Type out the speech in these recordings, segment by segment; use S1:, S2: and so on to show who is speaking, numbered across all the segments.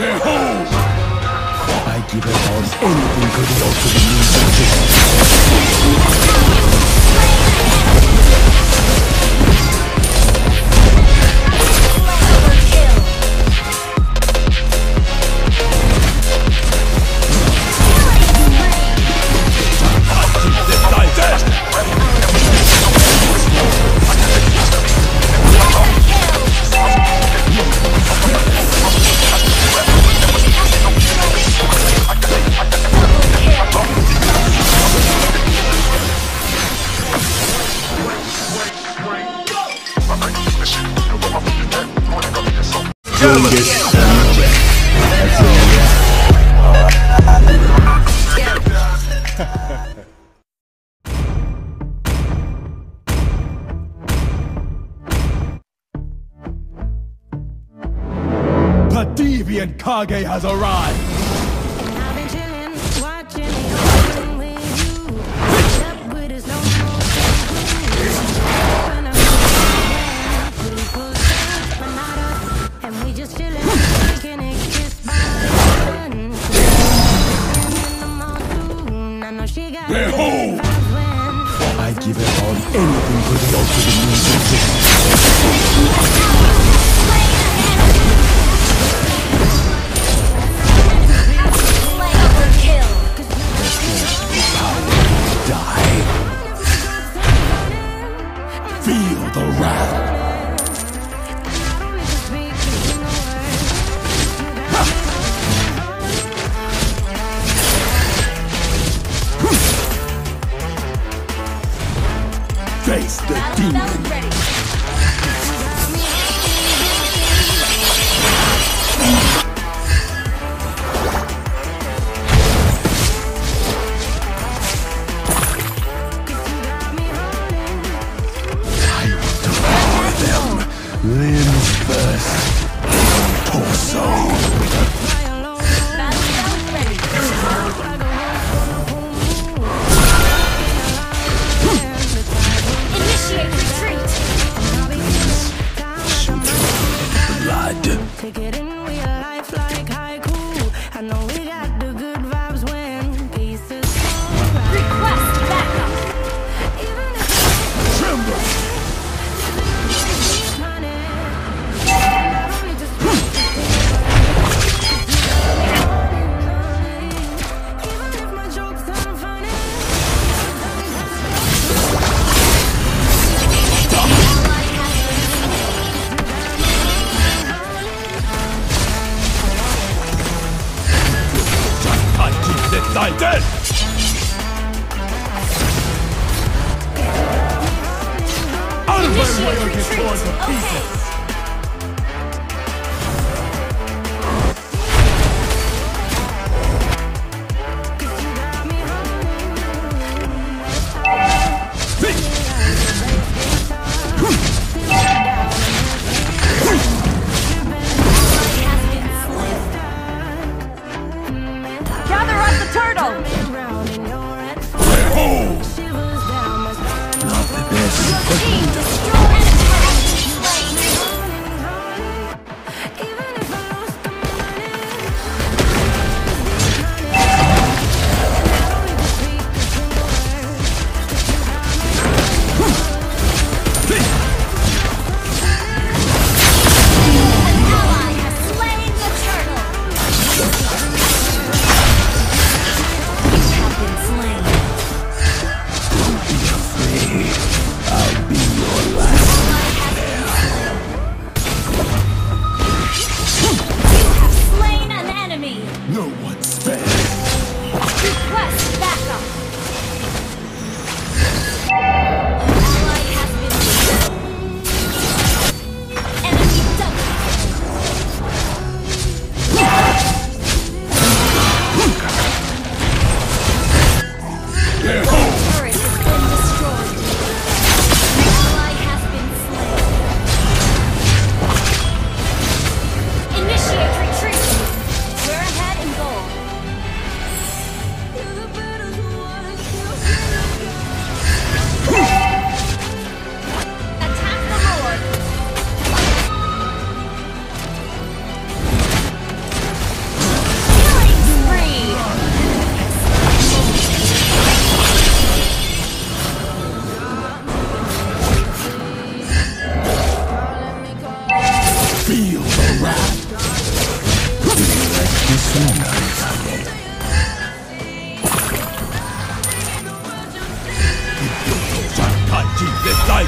S1: I give a damn anything could be also the you. Angus. the deviant Kage has arrived!
S2: and hold! I
S1: give it all anything for the ultimate music. Overkill. Power die. Feel the wrath. team.
S2: It's
S1: torn to pieces.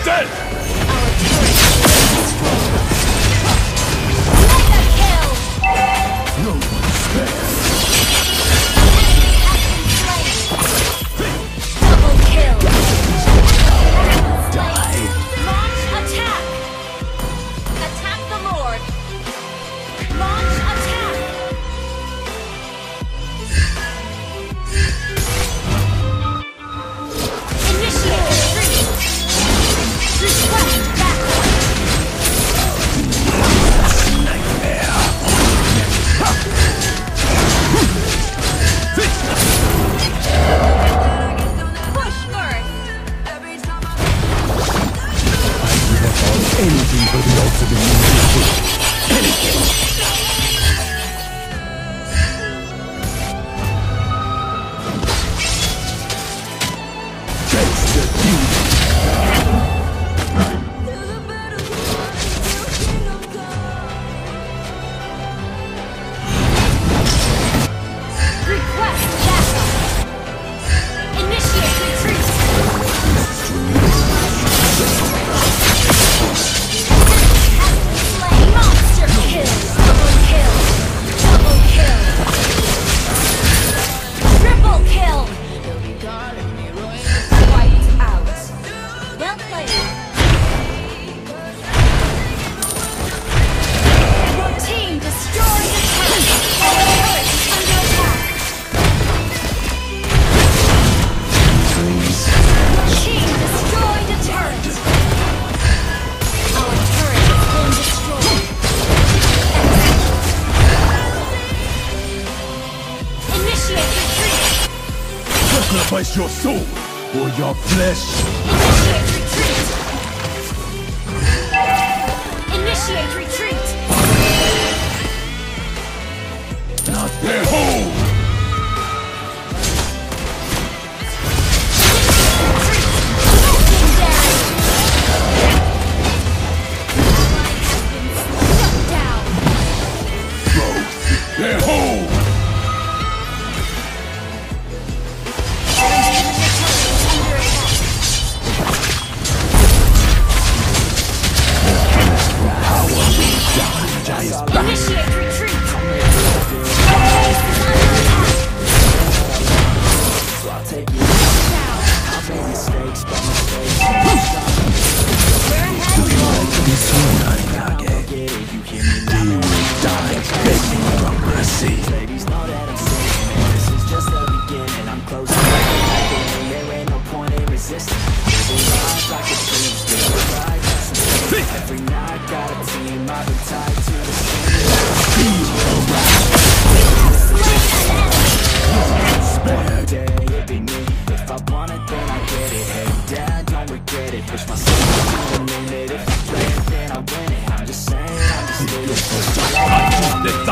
S3: dead! execute
S1: Sacrifice your soul or your flesh.
S3: Initiate retreat. Initiate retreat.
S1: Not their home.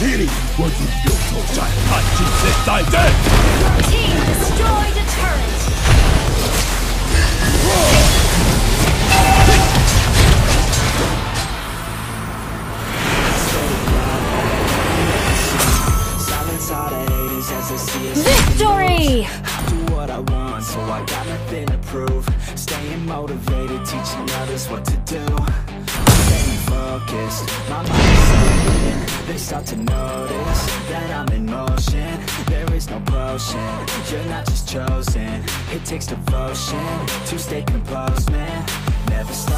S1: Dead!
S3: Your team destroyed a turret! Victory!
S4: What I want, so I got nothing to prove. Staying motivated, teaching others what to do focused. My mind's slipping, they start to notice That I'm in motion, there is no potion You're not just chosen, it takes devotion To stay composed, man, never stop.